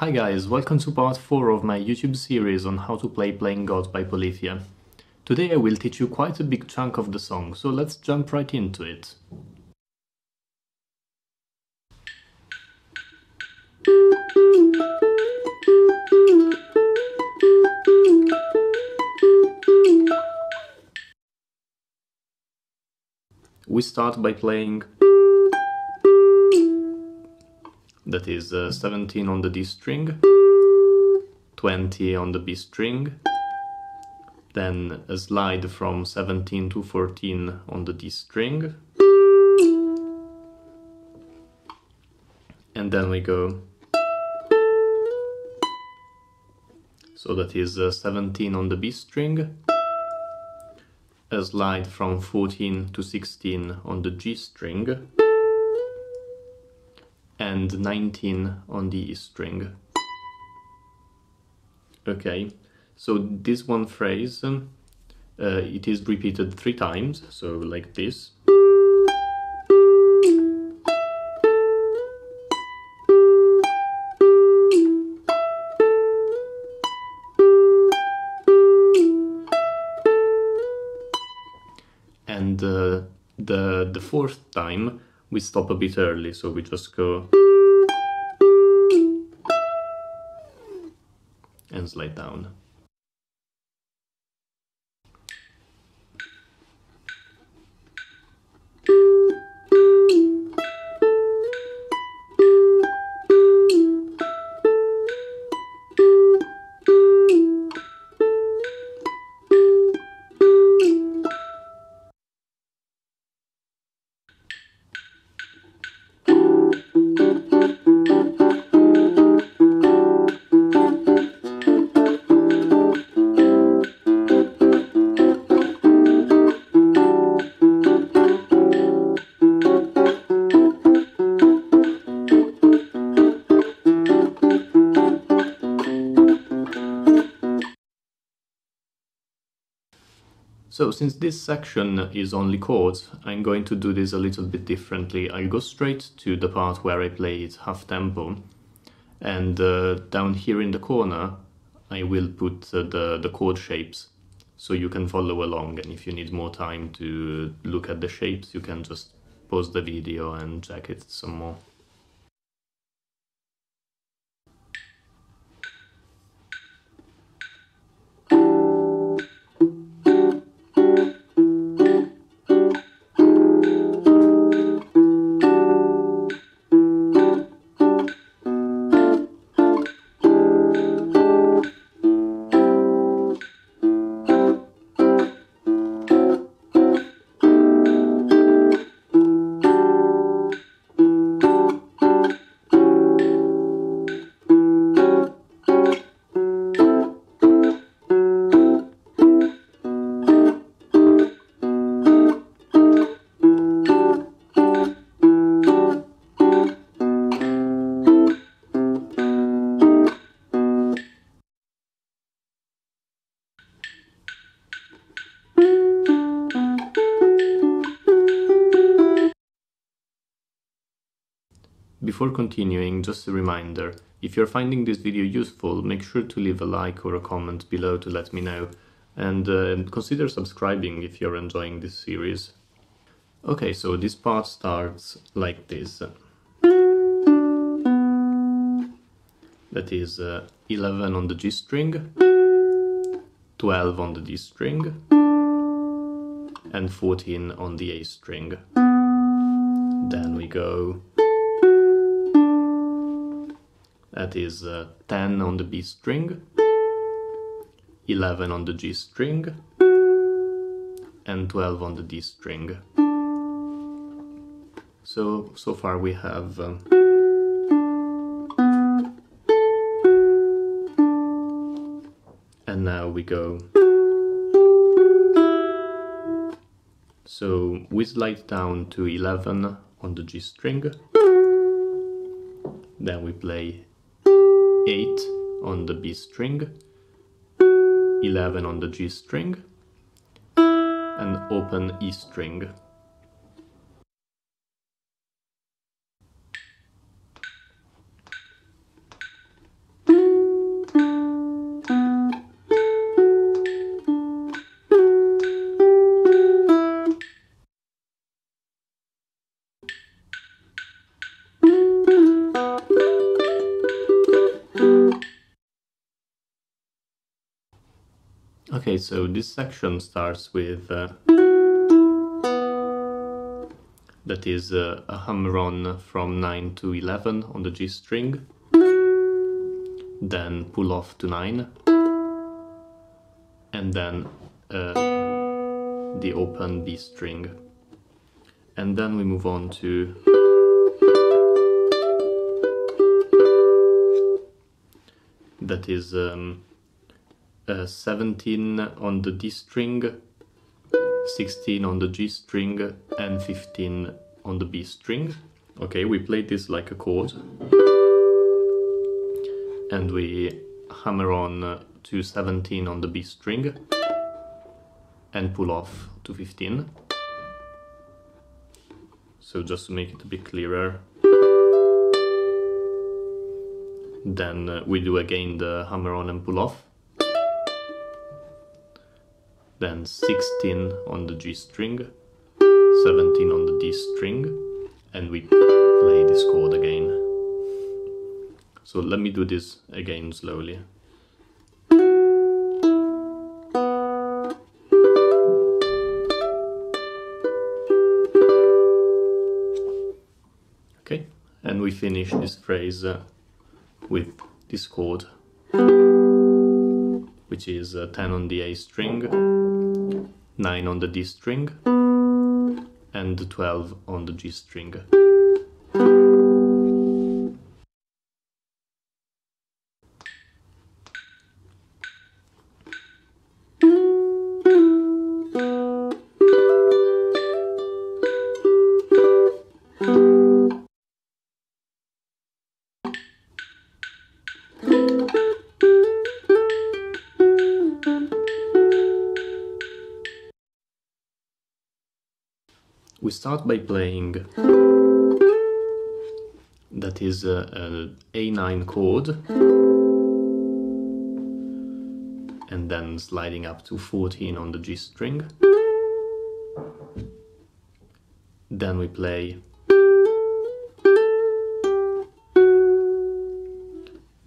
Hi guys, welcome to part 4 of my YouTube series on how to play Playing God by Polyphia. Today I will teach you quite a big chunk of the song, so let's jump right into it. We start by playing that is uh, 17 on the D string, 20 on the B string, then a slide from 17 to 14 on the D string, and then we go. So that is uh, 17 on the B string, a slide from 14 to 16 on the G string, and 19 on the E string. Okay, so this one phrase, um, uh, it is repeated three times, so like this. And uh, the, the fourth time we stop a bit early, so we just go and slide down. So since this section is only chords, I'm going to do this a little bit differently. I'll go straight to the part where I play it half tempo and uh, down here in the corner I will put uh, the, the chord shapes so you can follow along and if you need more time to look at the shapes you can just pause the video and check it some more. Before continuing, just a reminder, if you're finding this video useful, make sure to leave a like or a comment below to let me know, and uh, consider subscribing if you're enjoying this series. Okay, so this part starts like this. That is uh, 11 on the G string, 12 on the D string, and 14 on the A string. Then we go that is uh, 10 on the B string, 11 on the G string, and 12 on the D string. So, so far we have um, and now we go so we slide down to 11 on the G string then we play 8 on the B string, 11 on the G string, and open E string. Okay, so this section starts with uh, that is uh, a hammer-on from 9 to 11 on the G string, then pull off to 9, and then uh, the open B string. And then we move on to that is um, uh, 17 on the D string, 16 on the G string, and 15 on the B string. Okay, we play this like a chord. And we hammer on to 17 on the B string and pull off to 15. So just to make it a bit clearer, then uh, we do again the hammer on and pull off then 16 on the G string, 17 on the D string, and we play this chord again. So let me do this again slowly. Okay, and we finish this phrase uh, with this chord, which is uh, 10 on the A string, 9 on the D string and 12 on the G string. We start by playing that is a, a A9 chord and then sliding up to 14 on the G string. Then we play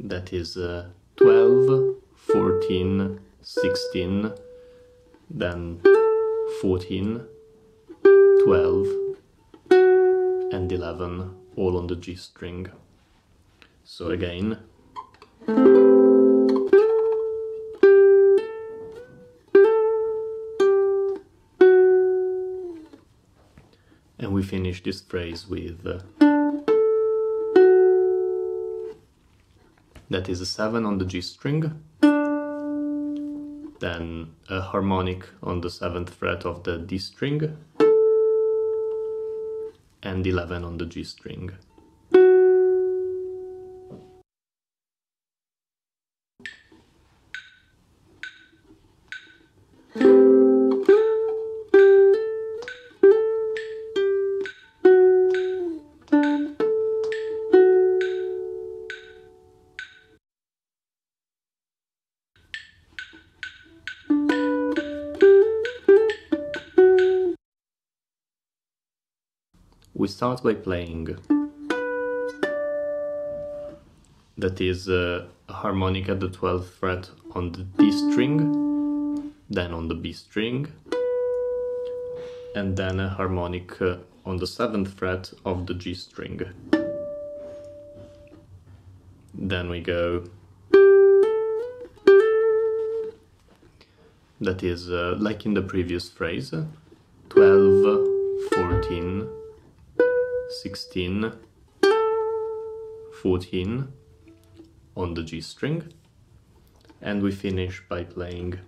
that is uh, 12, 14, 16, then 14, 12 and 11 all on the G string. So again and we finish this phrase with uh, that is a 7 on the G string then a harmonic on the 7th fret of the D string and 11 on the G string. We start by playing that is uh, a harmonic at the 12th fret on the D string, then on the B string, and then a harmonic uh, on the 7th fret of the G string. Then we go that is uh, like in the previous phrase 12 14 16, 14 on the G string and we finish by playing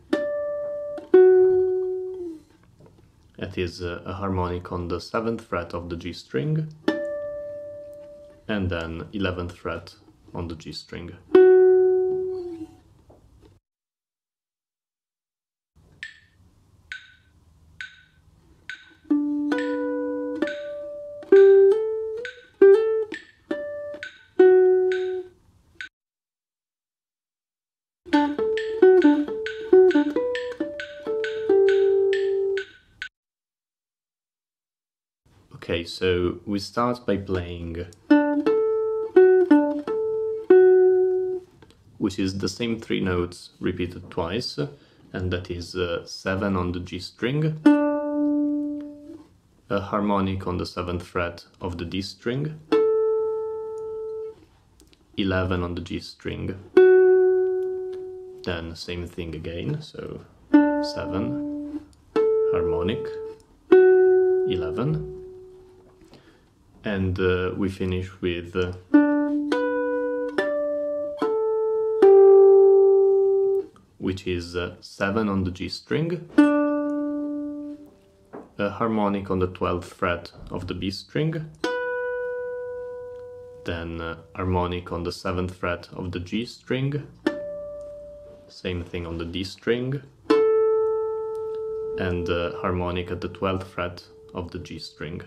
it is a, uh, a harmonic on the 7th fret of the G string and then 11th fret on the G string. Okay, so we start by playing which is the same three notes repeated twice and that is uh, 7 on the G string, a harmonic on the 7th fret of the D string, 11 on the G string, then same thing again, so 7, harmonic, 11, and uh, we finish with uh, which is uh, 7 on the G string, a harmonic on the 12th fret of the B string, then uh, harmonic on the 7th fret of the G string, same thing on the D string, and uh, harmonic at the 12th fret of the G string.